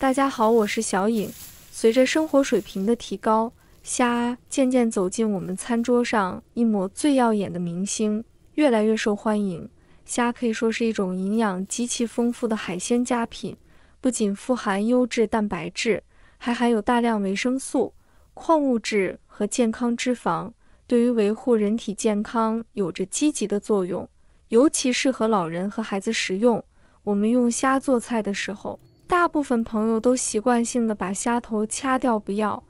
大家好，我是小颖。随着生活水平的提高，虾渐渐走进我们餐桌上一抹最耀眼的明星，越来越受欢迎。虾可以说是一种营养极其丰富的海鲜佳品，不仅富含优质蛋白质，还含有大量维生素、矿物质和健康脂肪，对于维护人体健康有着积极的作用，尤其适合老人和孩子食用。我们用虾做菜的时候，大部分朋友都习惯性的把虾头掐掉不要，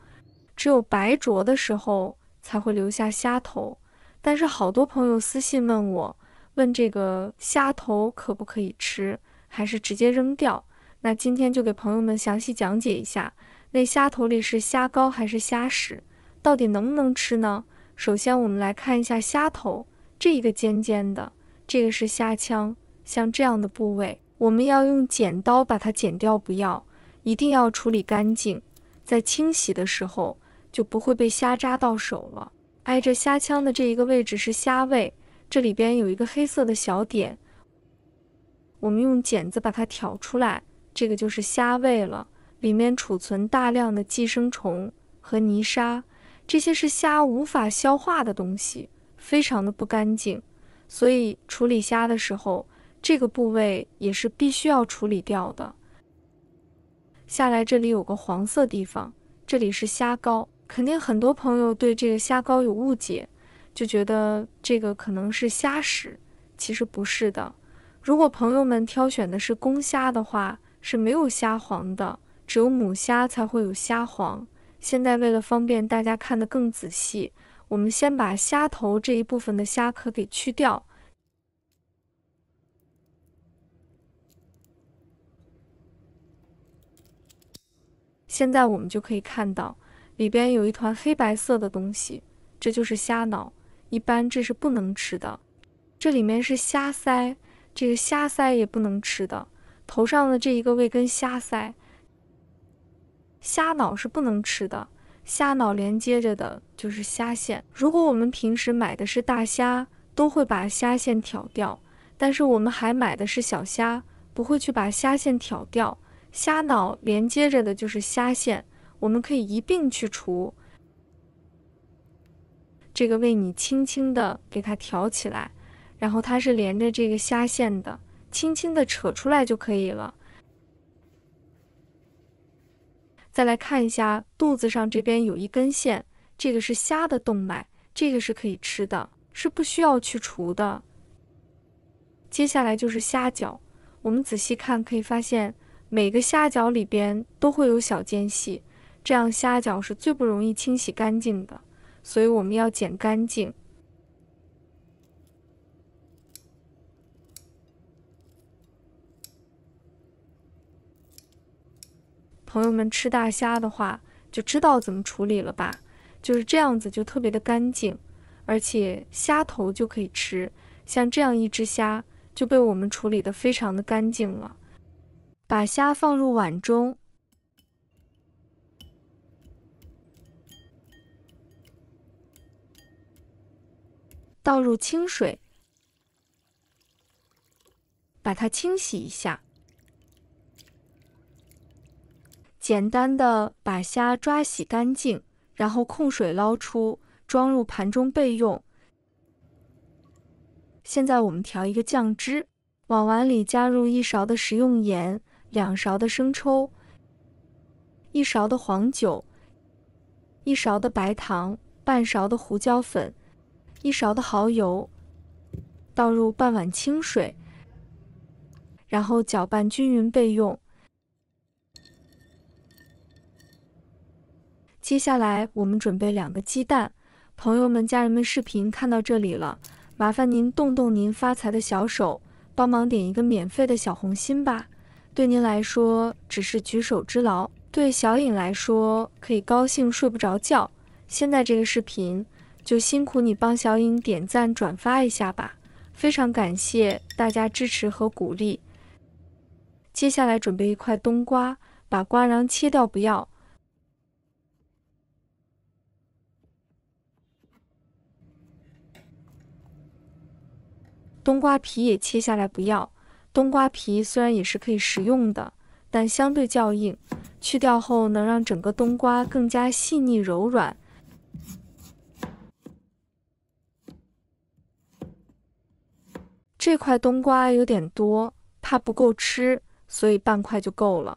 只有白灼的时候才会留下虾头。但是好多朋友私信问我，问这个虾头可不可以吃，还是直接扔掉？那今天就给朋友们详细讲解一下，那虾头里是虾膏还是虾屎，到底能不能吃呢？首先我们来看一下虾头，这一个尖尖的，这个是虾腔。像这样的部位，我们要用剪刀把它剪掉，不要，一定要处理干净，在清洗的时候就不会被虾扎到手了。挨着虾腔的这一个位置是虾胃，这里边有一个黑色的小点，我们用剪子把它挑出来，这个就是虾胃了，里面储存大量的寄生虫和泥沙，这些是虾无法消化的东西，非常的不干净，所以处理虾的时候。这个部位也是必须要处理掉的。下来这里有个黄色地方，这里是虾膏，肯定很多朋友对这个虾膏有误解，就觉得这个可能是虾屎，其实不是的。如果朋友们挑选的是公虾的话，是没有虾黄的，只有母虾才会有虾黄。现在为了方便大家看得更仔细，我们先把虾头这一部分的虾壳给去掉。现在我们就可以看到，里边有一团黑白色的东西，这就是虾脑。一般这是不能吃的。这里面是虾鳃，这个虾鳃也不能吃的。头上的这一个位跟虾鳃，虾脑是不能吃的。虾脑连接着的就是虾线。如果我们平时买的是大虾，都会把虾线挑掉，但是我们还买的是小虾，不会去把虾线挑掉。虾脑连接着的就是虾线，我们可以一并去除。这个为你轻轻的给它挑起来，然后它是连着这个虾线的，轻轻的扯出来就可以了。再来看一下肚子上这边有一根线，这个是虾的动脉，这个是可以吃的，是不需要去除的。接下来就是虾脚，我们仔细看可以发现。每个虾脚里边都会有小间隙，这样虾脚是最不容易清洗干净的，所以我们要剪干净。朋友们吃大虾的话，就知道怎么处理了吧？就是这样子，就特别的干净，而且虾头就可以吃。像这样一只虾就被我们处理的非常的干净了。把虾放入碗中，倒入清水，把它清洗一下。简单的把虾抓洗干净，然后控水捞出，装入盘中备用。现在我们调一个酱汁，往碗里加入一勺的食用盐。两勺的生抽，一勺的黄酒，一勺的白糖，半勺的胡椒粉，一勺的蚝油，倒入半碗清水，然后搅拌均匀备用。接下来我们准备两个鸡蛋，朋友们、家人们，视频看到这里了，麻烦您动动您发财的小手，帮忙点一个免费的小红心吧。对您来说只是举手之劳，对小颖来说可以高兴睡不着觉。现在这个视频就辛苦你帮小颖点赞转发一下吧，非常感谢大家支持和鼓励。接下来准备一块冬瓜，把瓜瓤切掉不要，冬瓜皮也切下来不要。冬瓜皮虽然也是可以食用的，但相对较硬，去掉后能让整个冬瓜更加细腻柔软。这块冬瓜有点多，怕不够吃，所以半块就够了。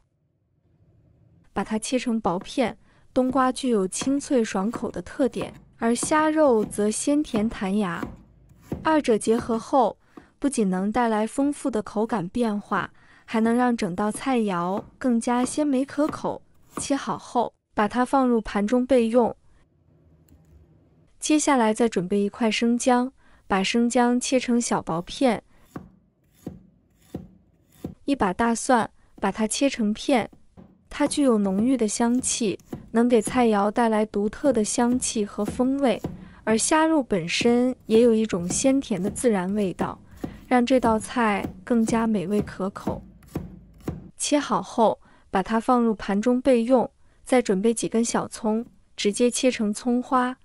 把它切成薄片。冬瓜具有清脆爽口的特点，而虾肉则鲜甜弹牙，二者结合后，不仅能带来丰富的口感变化，还能让整道菜肴更加鲜美可口。切好后，把它放入盘中备用。接下来再准备一块生姜，把生姜切成小薄片；一把大蒜，把它切成片，它具有浓郁的香气。能给菜肴带来独特的香气和风味，而虾肉本身也有一种鲜甜的自然味道，让这道菜更加美味可口。切好后，把它放入盘中备用。再准备几根小葱，直接切成葱花。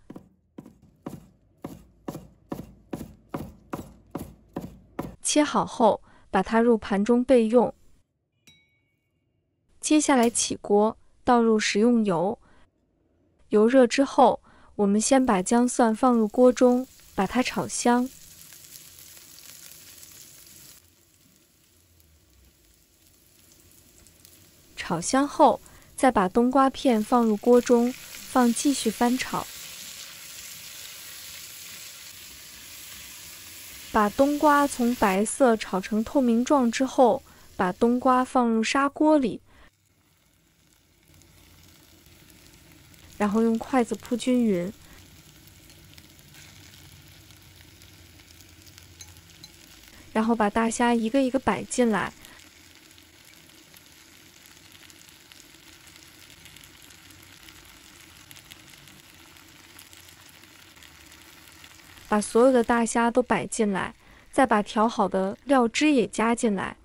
切好后，把它入盘中备用。接下来起锅。倒入食用油，油热之后，我们先把姜蒜放入锅中，把它炒香。炒香后，再把冬瓜片放入锅中，放继续翻炒。把冬瓜从白色炒成透明状之后，把冬瓜放入砂锅里。然后用筷子铺均匀，然后把大虾一个一个摆进来，把所有的大虾都摆进来，再把调好的料汁也加进来，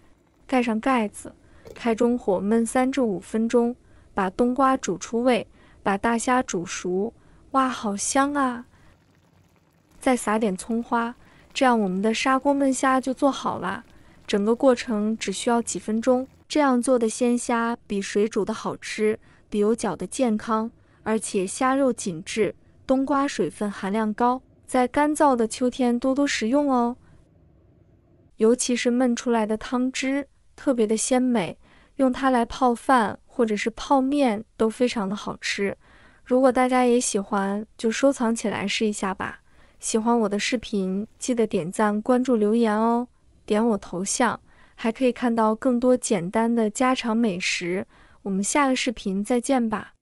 盖上盖子，开中火焖三至五分钟，把冬瓜煮出味。把大虾煮熟，哇，好香啊！再撒点葱花，这样我们的砂锅焖虾就做好了。整个过程只需要几分钟。这样做的鲜虾比水煮的好吃，比油饺的健康，而且虾肉紧致，冬瓜水分含量高，在干燥的秋天多多食用哦。尤其是焖出来的汤汁特别的鲜美，用它来泡饭。或者是泡面都非常的好吃，如果大家也喜欢，就收藏起来试一下吧。喜欢我的视频，记得点赞、关注、留言哦。点我头像，还可以看到更多简单的家常美食。我们下个视频再见吧。